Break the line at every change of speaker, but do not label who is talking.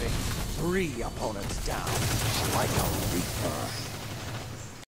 Three opponents down.